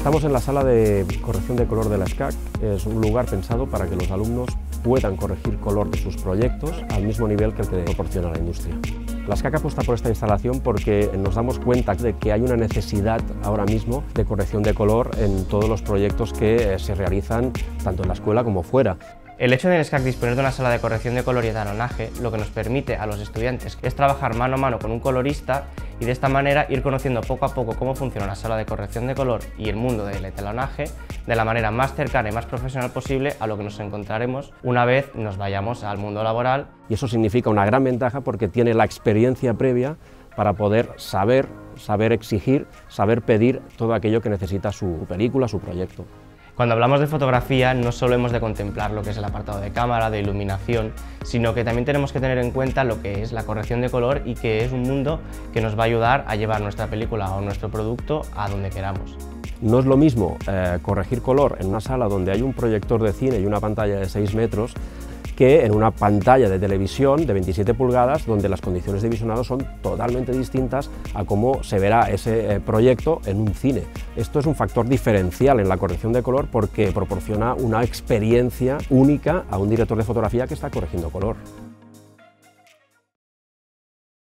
Estamos en la sala de corrección de color de la SCAC. Es un lugar pensado para que los alumnos puedan corregir color de sus proyectos al mismo nivel que el que proporciona la industria. La SCAC apuesta por esta instalación porque nos damos cuenta de que hay una necesidad ahora mismo de corrección de color en todos los proyectos que eh, se realizan tanto en la escuela como fuera. El hecho de en SCAC disponer de una sala de corrección de color y talonaje lo que nos permite a los estudiantes es trabajar mano a mano con un colorista y de esta manera ir conociendo poco a poco cómo funciona la sala de corrección de color y el mundo del talonaje de la manera más cercana y más profesional posible a lo que nos encontraremos una vez nos vayamos al mundo laboral. Y eso significa una gran ventaja porque tiene la experiencia previa para poder saber, saber exigir, saber pedir todo aquello que necesita su película, su proyecto. Cuando hablamos de fotografía no solo hemos de contemplar lo que es el apartado de cámara, de iluminación, sino que también tenemos que tener en cuenta lo que es la corrección de color y que es un mundo que nos va a ayudar a llevar nuestra película o nuestro producto a donde queramos. No es lo mismo eh, corregir color en una sala donde hay un proyector de cine y una pantalla de 6 metros que en una pantalla de televisión de 27 pulgadas donde las condiciones de visionado son totalmente distintas a cómo se verá ese eh, proyecto en un cine. Esto es un factor diferencial en la corrección de color porque proporciona una experiencia única a un director de fotografía que está corrigiendo color.